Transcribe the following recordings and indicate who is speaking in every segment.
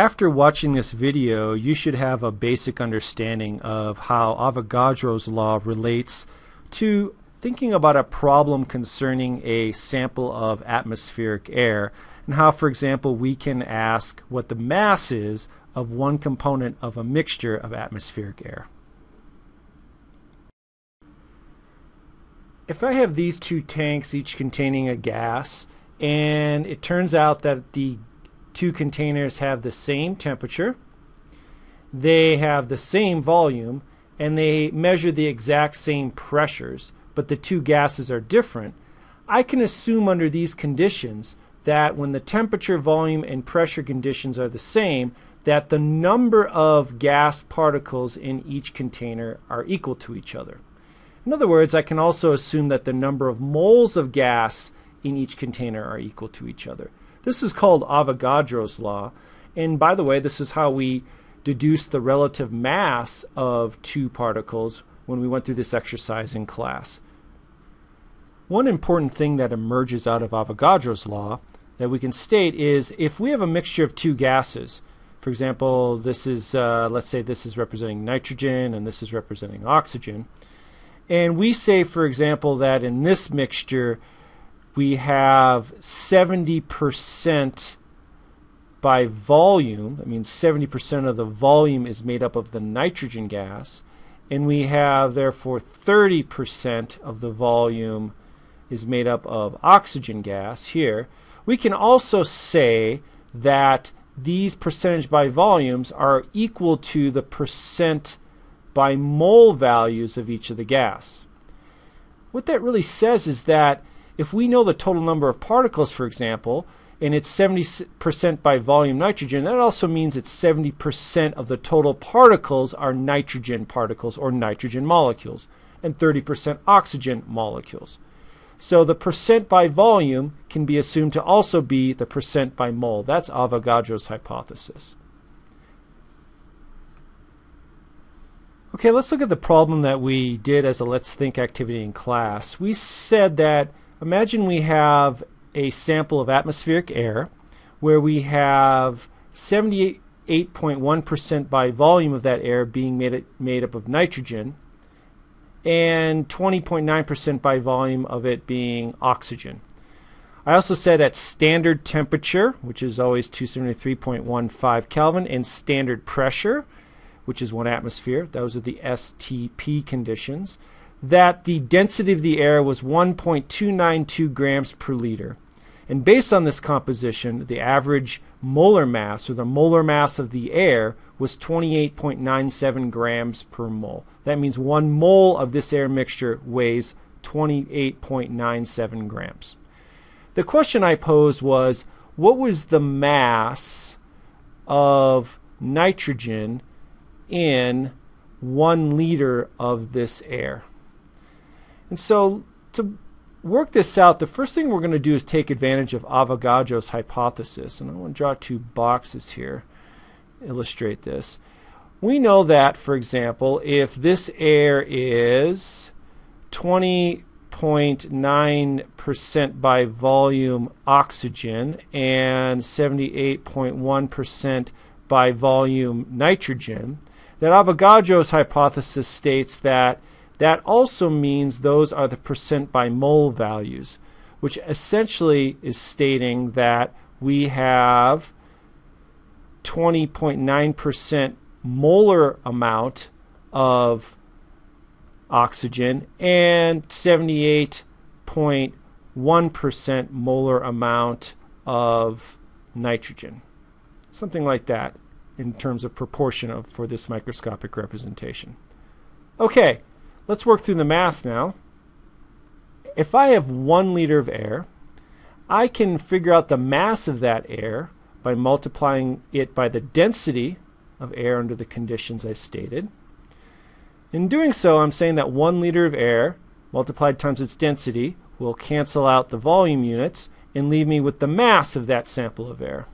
Speaker 1: After watching this video, you should have a basic understanding of how Avogadro's law relates to thinking about a problem concerning a sample of atmospheric air and how, for example, we can ask what the mass is of one component of a mixture of atmospheric air. If I have these two tanks, each containing a gas, and it turns out that the two containers have the same temperature, they have the same volume, and they measure the exact same pressures, but the two gases are different, I can assume under these conditions that when the temperature, volume, and pressure conditions are the same, that the number of gas particles in each container are equal to each other. In other words, I can also assume that the number of moles of gas in each container are equal to each other. This is called Avogadro's law. And by the way, this is how we deduce the relative mass of two particles when we went through this exercise in class. One important thing that emerges out of Avogadro's law that we can state is if we have a mixture of two gases, for example, this is, uh, let's say this is representing nitrogen and this is representing oxygen, and we say, for example, that in this mixture, we have 70% by volume. That means 70% of the volume is made up of the nitrogen gas. And we have, therefore, 30% of the volume is made up of oxygen gas here. We can also say that these percentage by volumes are equal to the percent by mole values of each of the gas. What that really says is that if we know the total number of particles, for example, and it's 70% by volume nitrogen, that also means it's 70% of the total particles are nitrogen particles or nitrogen molecules, and 30% oxygen molecules. So the percent by volume can be assumed to also be the percent by mole. That's Avogadro's hypothesis. Okay, let's look at the problem that we did as a let's think activity in class. We said that Imagine we have a sample of atmospheric air where we have 78.1% by volume of that air being made, made up of nitrogen and 20.9% by volume of it being oxygen. I also said at standard temperature, which is always 273.15 Kelvin, and standard pressure, which is one atmosphere, those are the STP conditions that the density of the air was 1.292 grams per liter. And based on this composition, the average molar mass, or the molar mass of the air, was 28.97 grams per mole. That means one mole of this air mixture weighs 28.97 grams. The question I posed was what was the mass of nitrogen in one liter of this air? And so to work this out, the first thing we're going to do is take advantage of Avogadro's hypothesis. And I want to draw two boxes here, illustrate this. We know that, for example, if this air is 20.9% by volume oxygen and 78.1% by volume nitrogen, that Avogadro's hypothesis states that that also means those are the percent by mole values, which essentially is stating that we have 20.9% molar amount of oxygen and 78.1% molar amount of nitrogen. Something like that in terms of proportion of, for this microscopic representation. Okay, Let's work through the math now. If I have one liter of air, I can figure out the mass of that air by multiplying it by the density of air under the conditions I stated. In doing so, I'm saying that one liter of air multiplied times its density will cancel out the volume units and leave me with the mass of that sample of air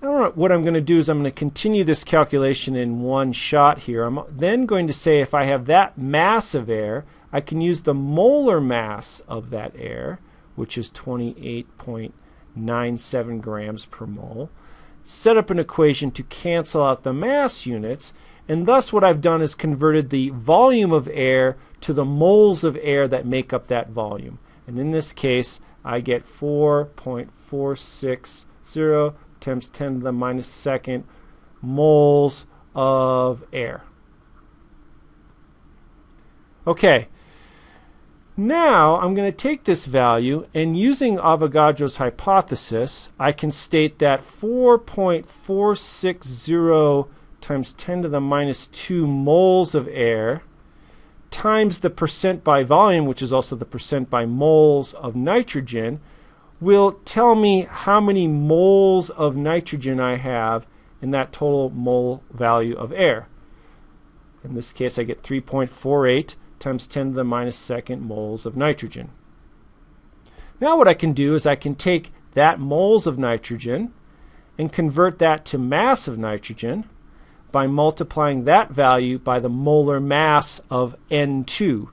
Speaker 1: what I'm going to do is I'm going to continue this calculation in one shot here. I'm then going to say if I have that mass of air, I can use the molar mass of that air, which is 28.97 grams per mole. set up an equation to cancel out the mass units, and thus what I've done is converted the volume of air to the moles of air that make up that volume. And in this case, I get 4.460 times 10 to the minus second moles of air. Okay, now I'm going to take this value and using Avogadro's hypothesis, I can state that 4.460 times 10 to the minus 2 moles of air times the percent by volume, which is also the percent by moles of nitrogen, will tell me how many moles of nitrogen I have in that total mole value of air. In this case, I get 3.48 times 10 to the minus second moles of nitrogen. Now what I can do is I can take that moles of nitrogen and convert that to mass of nitrogen by multiplying that value by the molar mass of N2.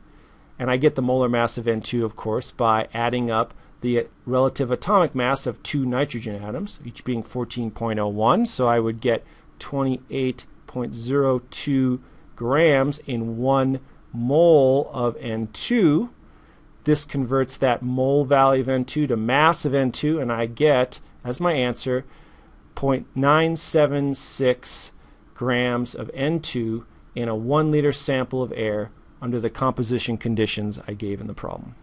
Speaker 1: And I get the molar mass of N2, of course, by adding up the relative atomic mass of two nitrogen atoms, each being 14.01. So I would get 28.02 grams in one mole of N2. This converts that mole value of N2 to mass of N2, and I get, as my answer, 0.976 grams of N2 in a one liter sample of air under the composition conditions I gave in the problem.